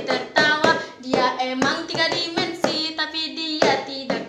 tertawa. Dia emang tiga dimensi tapi dia tidak